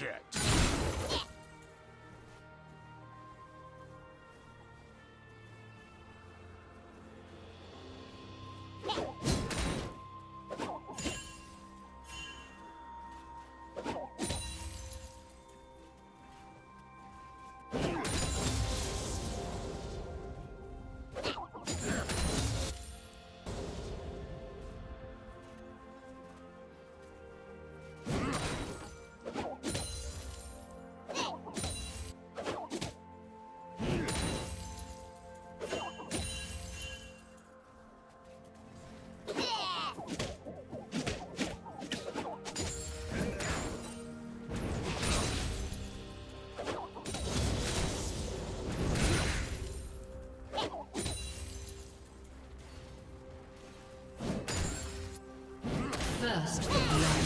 It! First blood.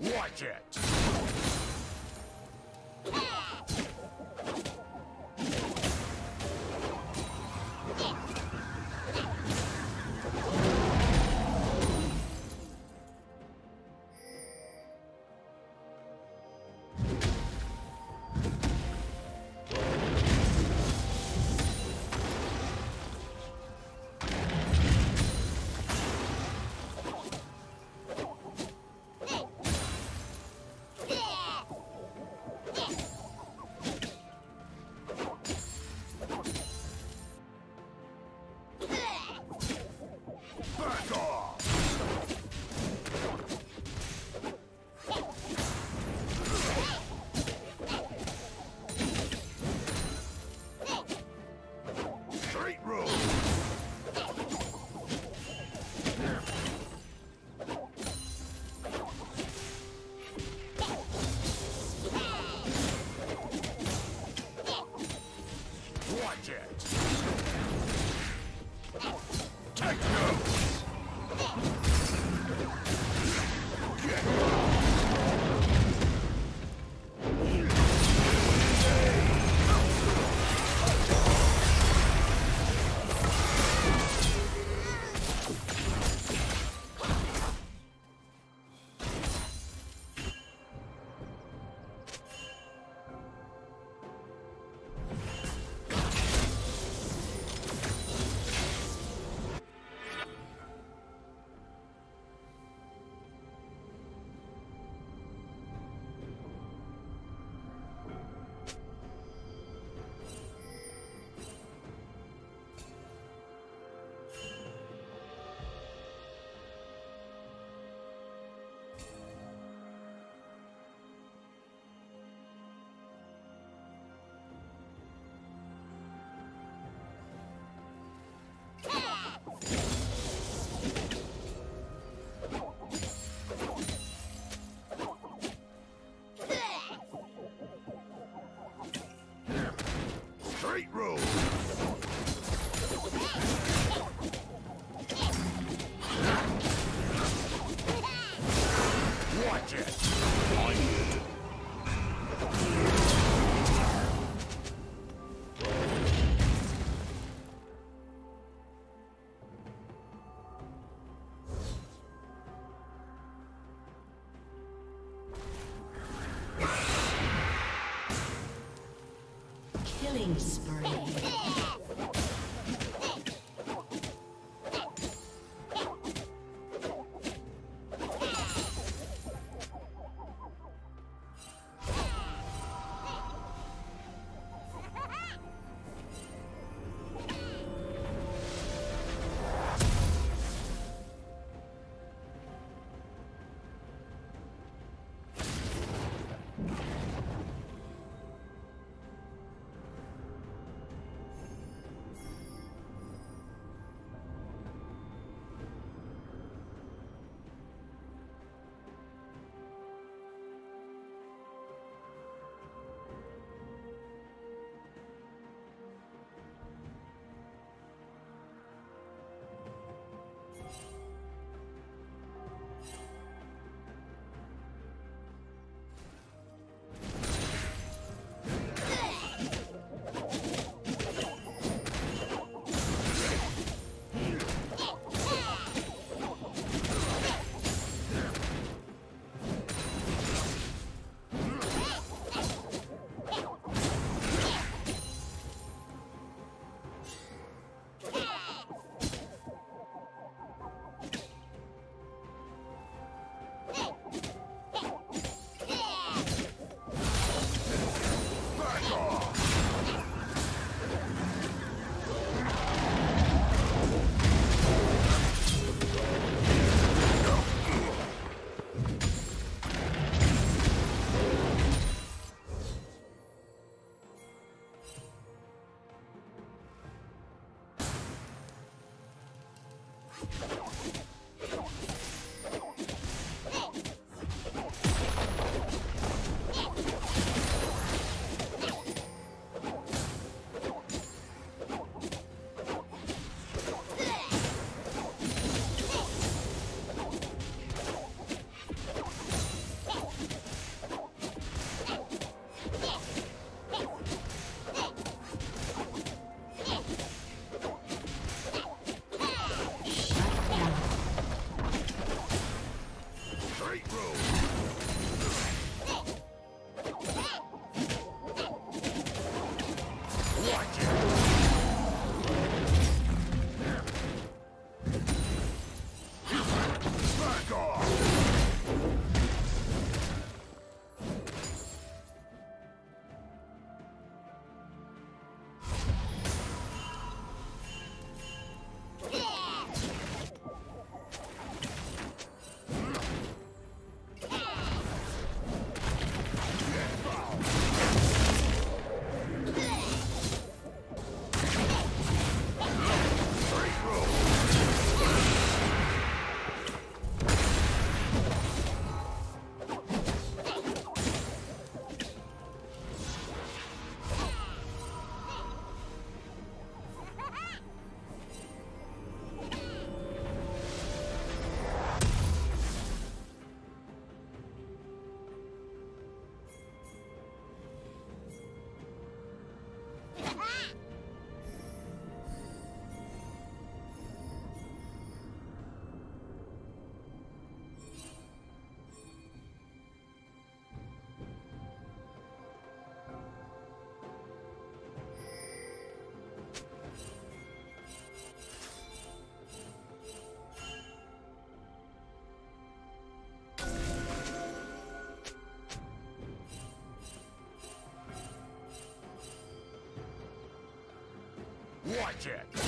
Watch it! Spree. check.